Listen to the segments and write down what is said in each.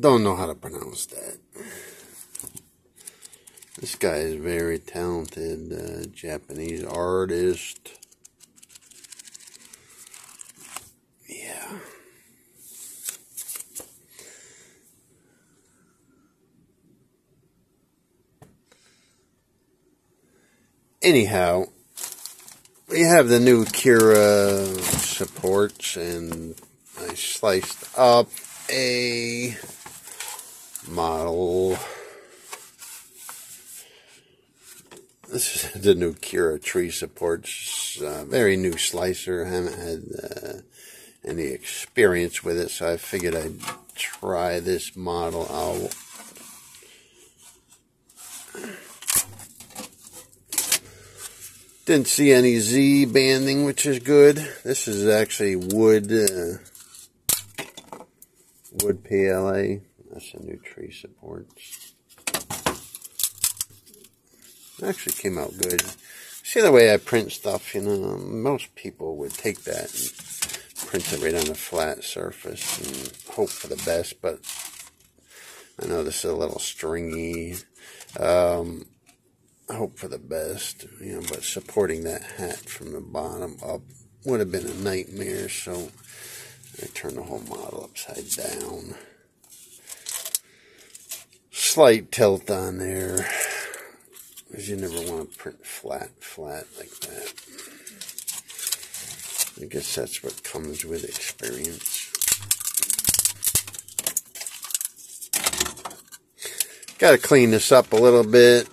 don't know how to pronounce that. This guy is very talented uh, Japanese artist. Yeah. Anyhow, we have the new Cura supports and I sliced up a model. This is the new Cura tree supports. Uh, very new slicer. I haven't had uh, any experience with it, so I figured I'd try this model out. Didn't see any Z banding, which is good. This is actually wood, uh, wood PLA. That's a new tree supports. Actually came out good. See the way I print stuff, you know, most people would take that and print it right on a flat surface and hope for the best, but I know this is a little stringy. Um, hope for the best, you know, but supporting that hat from the bottom up would have been a nightmare, so I turned the whole model upside down. Slight tilt on there, because you never want to print flat, flat like that. I guess that's what comes with experience. Got to clean this up a little bit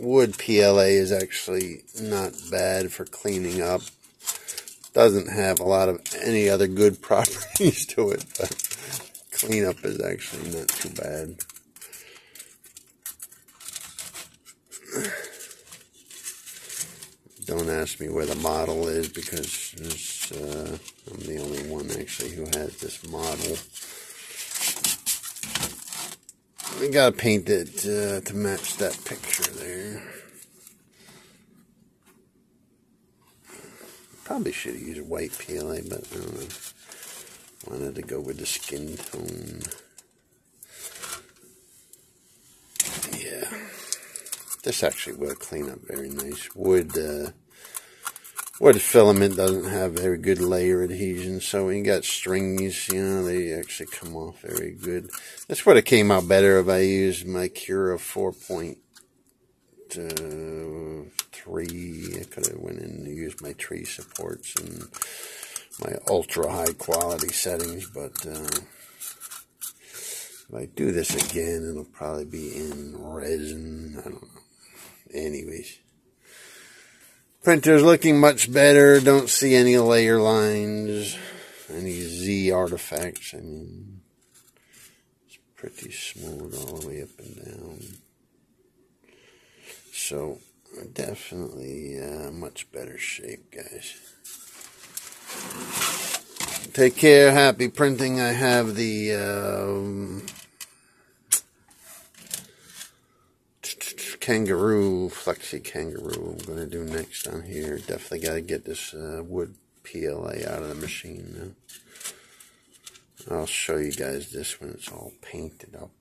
wood PLA is actually not bad for cleaning up. Doesn't have a lot of any other good properties to it, but cleanup is actually not too bad. Don't ask me where the model is because uh, I'm the only one actually who has this model. We gotta paint it uh, to match that picture there. Probably should have used white PLA, but I. Wanted to go with the skin tone. Yeah. This actually will clean up very nice. Wood, uh, wood filament doesn't have very good layer adhesion, so you got strings, you know, they actually come off very good. This would have came out better if I used my Cura 4.3. I could have went in and used my tree supports and my ultra high quality settings, but uh, if I do this again, it'll probably be in resin. I don't know. Anyways. Printer's looking much better. Don't see any layer lines, any Z artifacts. I mean, it's pretty smooth all the way up and down. So, definitely uh, much better shape, guys. Take care. Happy printing. I have the... Um, kangaroo, flexi kangaroo I'm going to do next on here. Definitely got to get this uh, wood PLA out of the machine now. I'll show you guys this when it's all painted up.